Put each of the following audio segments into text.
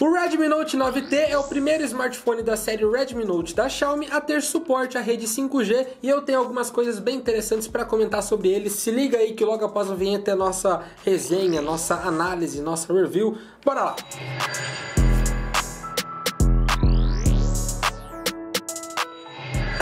O Redmi Note 9T é o primeiro smartphone da série Redmi Note da Xiaomi a ter suporte à rede 5G e eu tenho algumas coisas bem interessantes para comentar sobre ele. Se liga aí que logo após a vinheta é nossa resenha, nossa análise, nossa review. Bora lá!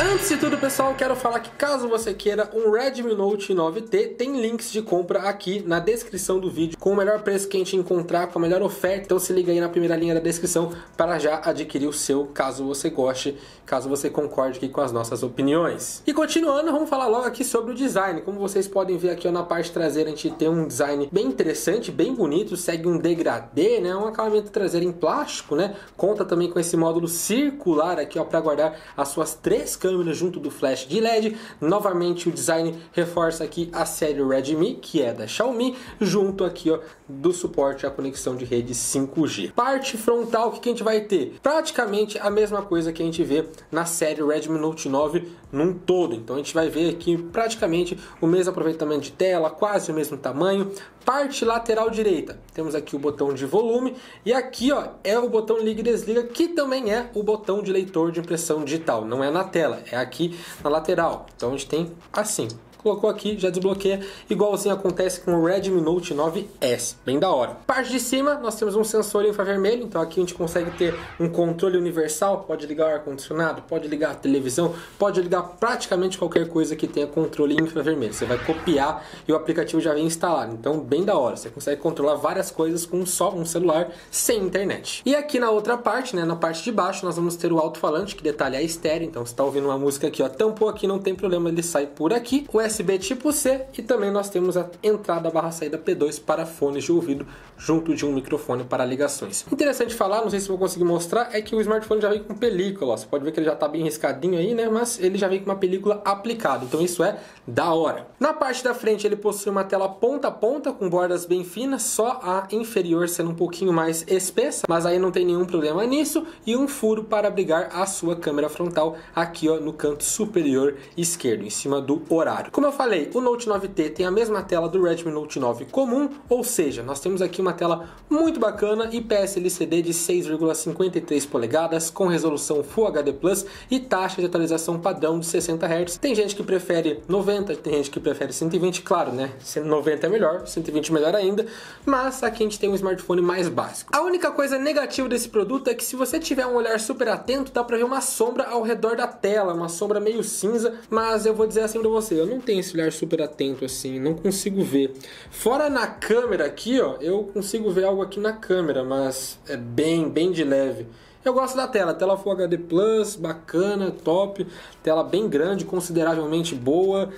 Antes de tudo, pessoal, quero falar que caso você queira um Redmi Note 9T, tem links de compra aqui na descrição do vídeo, com o melhor preço que a gente encontrar, com a melhor oferta. Então se liga aí na primeira linha da descrição para já adquirir o seu, caso você goste, caso você concorde aqui com as nossas opiniões. E continuando, vamos falar logo aqui sobre o design. Como vocês podem ver aqui ó, na parte traseira, a gente tem um design bem interessante, bem bonito, segue um degradê, né? Um acabamento traseiro em plástico, né? Conta também com esse módulo circular aqui, ó, para guardar as suas três câmeras câmera junto do flash de LED. Novamente o design reforça aqui a série Redmi, que é da Xiaomi, junto aqui ó, do suporte à conexão de rede 5G. Parte frontal, o que a gente vai ter? Praticamente a mesma coisa que a gente vê na série Redmi Note 9 num todo. Então a gente vai ver aqui praticamente o mesmo aproveitamento de tela, quase o mesmo tamanho. Parte lateral direita, temos aqui o botão de volume e aqui ó, é o botão liga e desliga, que também é o botão de leitor de impressão digital. Não é na tela, é aqui na lateral. Então a gente tem assim, colocou aqui, já desbloqueia, igualzinho acontece com o Redmi Note 9S, bem da hora. Parte de cima, nós temos um sensor infravermelho, então aqui a gente consegue ter um controle universal, pode ligar o ar-condicionado, pode ligar a televisão, pode ligar praticamente qualquer coisa que tenha controle infravermelho. Você vai copiar e o aplicativo já vem instalado, então bem da hora. Você consegue controlar várias coisas com só um celular sem internet. E aqui na outra parte, né, na parte de baixo, nós vamos ter o alto-falante que detalha a estéreo, então você está ouvindo uma música aqui, ó, tampou aqui, não tem problema, ele sai por aqui. O USB tipo C e também nós temos a entrada barra saída P2 para fones de ouvido junto de um microfone para ligações. Interessante falar, não sei se vou conseguir mostrar, é que o smartphone já vem com película, você pode ver que ele já está bem riscadinho aí, né, mas ele já vem com uma película aplicada, então isso é da hora. Na parte da frente ele possui uma tela ponta a ponta com bordas bem finas, só a inferior sendo um pouquinho mais espessa, mas aí não tem nenhum problema nisso e um furo para abrigar a sua câmera frontal aqui ó, no canto superior esquerdo, em cima do horário. Como eu falei, o Note 9T tem a mesma tela do Redmi Note 9 comum, ou seja, nós temos aqui uma tela muito bacana, IPS LCD de 6,53 polegadas, com resolução Full HD Plus e taxa de atualização padrão de 60 Hz. Tem gente que prefere 90, tem gente que prefere 120, claro, né? 90 é melhor, 120 melhor ainda, mas aqui a gente tem um smartphone mais básico. A única coisa negativa desse produto é que se você tiver um olhar super atento, dá pra ver uma sombra ao redor da tela, uma sombra meio cinza, mas eu vou dizer assim pra você, eu não tenho esse olhar super atento assim, não consigo ver. Fora na câmera aqui, ó, eu consigo ver algo aqui na câmera, mas é bem, bem de leve. Eu gosto da tela, tela Full HD Plus, bacana, top, tela bem grande, consideravelmente boa.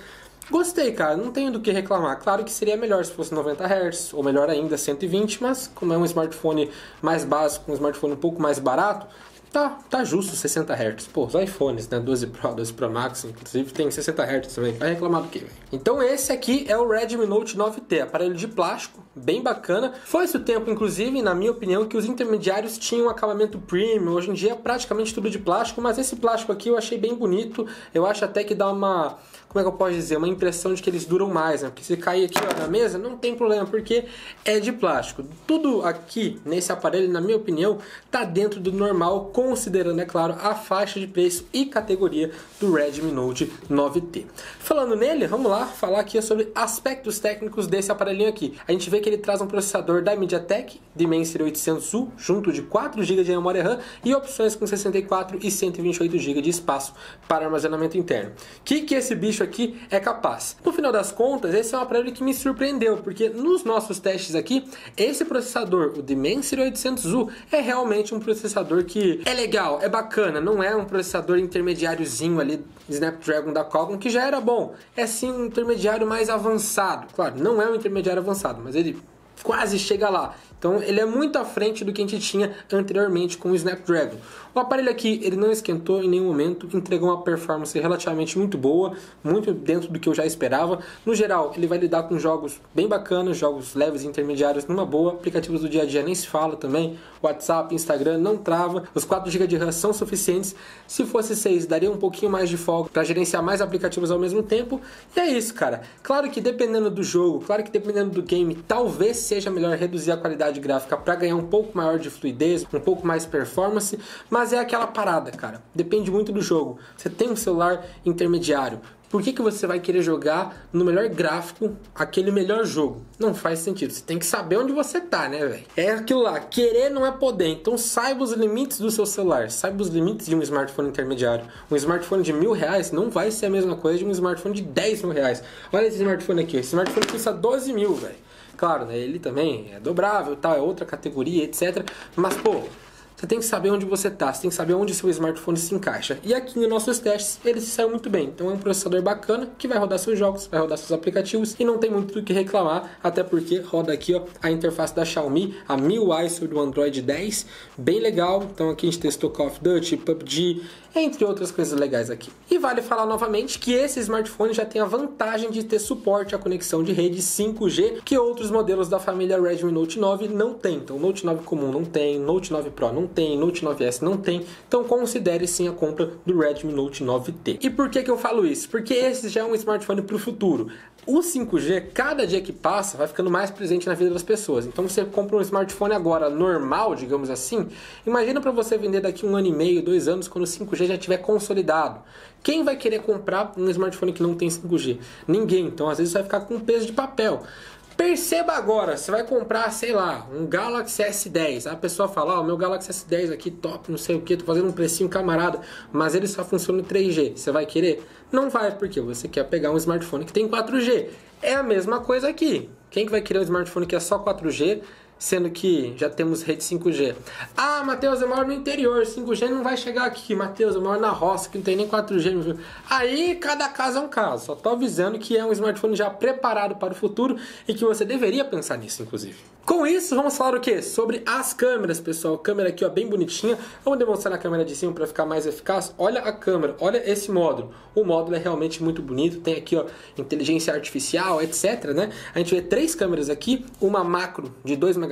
Gostei, cara, não tenho do que reclamar. Claro que seria melhor se fosse 90 Hz, ou melhor ainda 120, mas como é um smartphone mais básico, um smartphone um pouco mais barato, Tá, tá justo 60 Hz. Pô, os iPhones, né? 12 Pro, 12 Pro Max, inclusive, tem 60 Hz também. Vai reclamar do quê, velho? Então esse aqui é o Redmi Note 9T, aparelho de plástico, bem bacana. Foi esse o tempo, inclusive, na minha opinião, que os intermediários tinham acabamento premium. Hoje em dia é praticamente tudo de plástico, mas esse plástico aqui eu achei bem bonito. Eu acho até que dá uma como é que eu posso dizer, uma impressão de que eles duram mais, né? Porque se cair aqui ó, na mesa, não tem problema, porque é de plástico. Tudo aqui nesse aparelho, na minha opinião, tá dentro do normal, considerando, é claro, a faixa de preço e categoria do Redmi Note 9T. Falando nele, vamos lá falar aqui sobre aspectos técnicos desse aparelhinho aqui. A gente vê que ele traz um processador da MediaTek Dimensity 800U, junto de 4 GB de memória RAM e opções com 64 e 128 GB de espaço para armazenamento interno. O que, que esse bicho aqui é capaz. No final das contas, esse é um aparelho que me surpreendeu, porque nos nossos testes aqui, esse processador, o Dimensity 800U, é realmente um processador que é legal, é bacana, não é um processador intermediáriozinho ali Snapdragon da Qualcomm que já era bom, é sim um intermediário mais avançado. Claro, não é um intermediário avançado, mas ele quase chega lá. Então ele é muito à frente do que a gente tinha anteriormente com o Snapdragon. O aparelho aqui ele não esquentou em nenhum momento, entregou uma performance relativamente muito boa, muito dentro do que eu já esperava. No geral, ele vai lidar com jogos bem bacanas, jogos leves e intermediários numa boa, aplicativos do dia a dia nem se fala também, WhatsApp, Instagram não trava, os 4 GB de RAM são suficientes. Se fosse 6, daria um pouquinho mais de folga para gerenciar mais aplicativos ao mesmo tempo. E é isso, cara. Claro que dependendo do jogo, claro que dependendo do game, talvez seja melhor reduzir a qualidade qualidade gráfica para ganhar um pouco maior de fluidez, um pouco mais performance, mas é aquela parada, cara. Depende muito do jogo. Você tem um celular intermediário, por que, que você vai querer jogar no melhor gráfico aquele melhor jogo? Não faz sentido. Você tem que saber onde você tá, né, velho? É aquilo lá. Querer não é poder. Então saiba os limites do seu celular. Saiba os limites de um smartphone intermediário. Um smartphone de mil reais não vai ser a mesma coisa de um smartphone de 10 mil reais. Olha esse smartphone aqui. Esse smartphone custa 12 mil, velho. Claro, né? Ele também é dobrável, tal, é outra categoria, etc. Mas, pô, você tem que saber onde você está, você tem que saber onde seu smartphone se encaixa. E aqui nos nossos testes ele se saiu muito bem. Então é um processador bacana que vai rodar seus jogos, vai rodar seus aplicativos e não tem muito do que reclamar, até porque roda aqui ó, a interface da Xiaomi, a MIUI sobre o Android 10, bem legal. Então aqui a gente testou Call of Duty, PUBG, entre outras coisas legais aqui. E vale falar novamente que esse smartphone já tem a vantagem de ter suporte à conexão de rede 5G que outros modelos da família Redmi Note 9 não tem. Então, Note 9 comum não tem, Note 9 Pro não tem, Note 9S não tem. Então, considere sim a compra do Redmi Note 9T. E por que, que eu falo isso? Porque esse já é um smartphone para o futuro. O 5G, cada dia que passa, vai ficando mais presente na vida das pessoas. Então você compra um smartphone agora normal, digamos assim. Imagina para você vender daqui um ano e meio, dois anos, quando o 5G já estiver consolidado. Quem vai querer comprar um smartphone que não tem 5G? Ninguém. Então às vezes vai ficar com peso de papel. Perceba agora, você vai comprar, sei lá, um Galaxy S10. A pessoa fala, ó, oh, meu Galaxy S10 aqui top, não sei o que, tô fazendo um precinho camarada, mas ele só funciona em 3G. Você vai querer? Não vai, porque você quer pegar um smartphone que tem 4G. É a mesma coisa aqui. Quem que vai querer um smartphone que é só 4G sendo que já temos rede 5G. Ah, Matheus, eu moro no interior, 5G não vai chegar aqui. Matheus, eu moro na roça, que não tem nem 4G. Aí, cada caso é um caso. Só tô avisando que é um smartphone já preparado para o futuro e que você deveria pensar nisso, inclusive. Com isso, vamos falar o que? Sobre as câmeras, pessoal. Câmera aqui, ó, bem bonitinha. Vamos demonstrar a câmera de cima para ficar mais eficaz. Olha a câmera, olha esse módulo. O módulo é realmente muito bonito. Tem aqui, ó, inteligência artificial, etc, né? A gente vê três câmeras aqui, uma macro de 2 megapixels,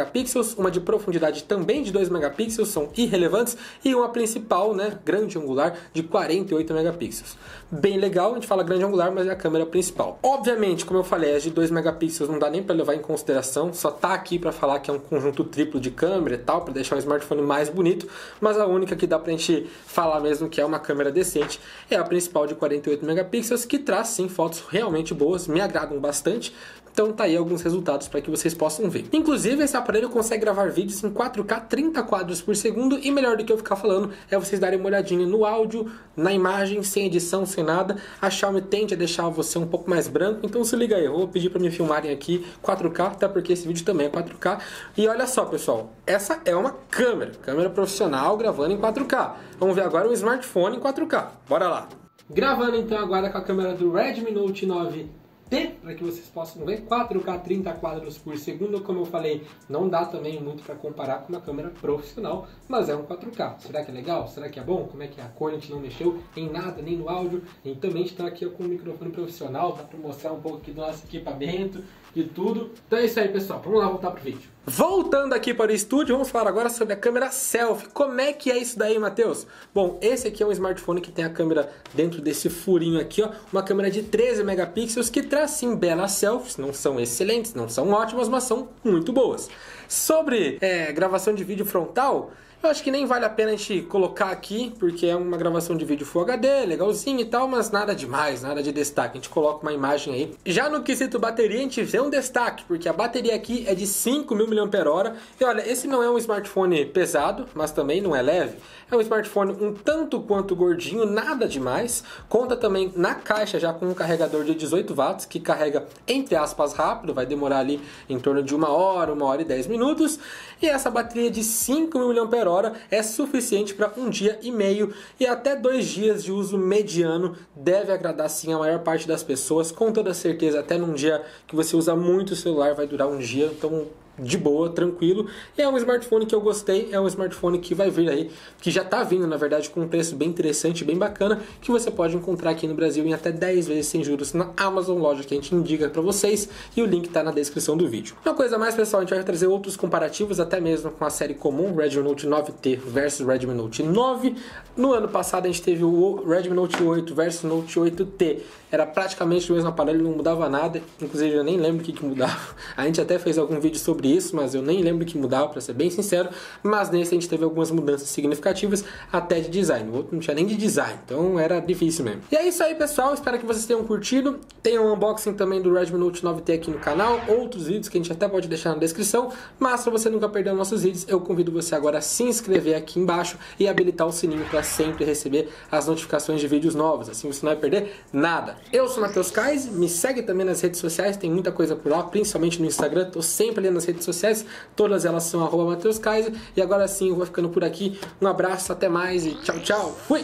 uma de profundidade também de 2 megapixels, são irrelevantes, e uma principal, né, grande angular de 48 megapixels. Bem legal, a gente fala grande angular, mas é a câmera principal. Obviamente, como eu falei, as de 2 megapixels não dá nem para levar em consideração, só tá aqui para falar que é um conjunto triplo de câmera e tal, para deixar o smartphone mais bonito, mas a única que dá pra gente falar mesmo que é uma câmera decente é a principal de 48 megapixels, que traz sim fotos realmente boas, me agradam bastante. Então tá aí alguns resultados para que vocês possam ver. Inclusive, esse aparelho consegue gravar vídeos em 4K 30 quadros por segundo e melhor do que eu ficar falando é vocês darem uma olhadinha no áudio, na imagem, sem edição, sem nada. A Xiaomi tende a deixar você um pouco mais branco, então se liga aí, eu vou pedir para me filmarem aqui 4K, até porque esse vídeo também é 4K. E olha só, pessoal, essa é uma câmera, câmera profissional gravando em 4K. Vamos ver agora um smartphone em 4K. Bora lá. Gravando então agora com a câmera do Redmi Note 9 T, para que vocês possam ver, 4K 30 quadros por segundo, como eu falei, não dá também muito para comparar com uma câmera profissional, mas é um 4K. Será que é legal? Será que é bom? Como é que é? a cor a gente não mexeu em nada, nem no áudio, e também está aqui com o microfone profissional, dá para mostrar um pouco aqui do nosso equipamento, de tudo. Então é isso aí, pessoal. Vamos lá voltar pro vídeo. Voltando aqui para o estúdio, vamos falar agora sobre a câmera selfie. Como é que é isso daí, Matheus? Bom, esse aqui é um smartphone que tem a câmera dentro desse furinho aqui, ó, uma câmera de 13 megapixels que traz sim belas selfies, não são excelentes, não são ótimas, mas são muito boas. Sobre é, gravação de vídeo frontal, eu acho que nem vale a pena a gente colocar aqui, porque é uma gravação de vídeo Full HD, legalzinho e tal, mas nada demais, nada de destaque. A gente coloca uma imagem aí. Já no quesito bateria, a gente vê um destaque, porque a bateria aqui é de 5.000 mAh. E olha, esse não é um smartphone pesado, mas também não é leve. É um smartphone um tanto quanto gordinho, nada demais. Conta também na caixa já com um carregador de 18 watts, que carrega entre aspas rápido, vai demorar ali em torno de uma hora, uma hora e 10 minutos. E essa bateria de 5.000 mAh é suficiente para um dia e meio e até dois dias de uso mediano deve agradar sim a maior parte das pessoas, com toda certeza, até num dia que você usa muito o celular vai durar um dia, então de boa, tranquilo. E é um smartphone que eu gostei, é um smartphone que vai vir aí, que já está vindo, na verdade, com um preço bem interessante, bem bacana, que você pode encontrar aqui no Brasil em até 10 vezes sem juros na Amazon, loja que a gente indica para vocês, e o link está na descrição do vídeo. Uma coisa mais, pessoal, a gente vai trazer outros comparativos, até mesmo com a série comum, Redmi Note 9T versus Redmi Note 9. No ano passado a gente teve o Redmi Note 8 versus Note 8T. Era praticamente o mesmo aparelho, não mudava nada, inclusive eu nem lembro o que, que mudava. A gente até fez algum vídeo sobre cabeça, mas eu nem lembro que mudava, para ser bem sincero. Mas nesse a gente teve algumas mudanças significativas, até de design. O outro não tinha nem de design, então era difícil mesmo. E é isso aí, pessoal. Espero que vocês tenham curtido. Tem um unboxing também do Redmi Note 9T aqui no canal, outros vídeos que a gente até pode deixar na descrição. Mas se você nunca perdeu nossos vídeos, eu convido você agora a se inscrever aqui embaixo e habilitar o sininho para sempre receber as notificações de vídeos novos. Assim você não vai perder nada. Eu sou Matheus Kais, me segue também nas redes sociais, tem muita coisa por lá, principalmente no Instagram. Tô sempre ali nas redes sociais, todas elas são arroba Matheus Kaiser. E agora sim, eu vou ficando por aqui. Um abraço, até mais e tchau, tchau. Fui!